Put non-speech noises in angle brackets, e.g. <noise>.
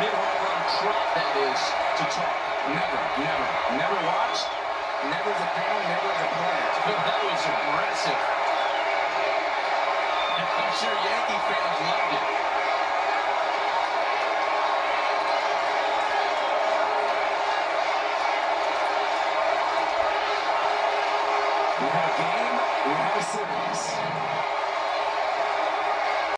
mid-home run trot that is to talk. Never, never, never watched, never the fan, never the plant. <laughs> that was aggressive. I'm sure Yankee fans loved it. We have a game, we have a series.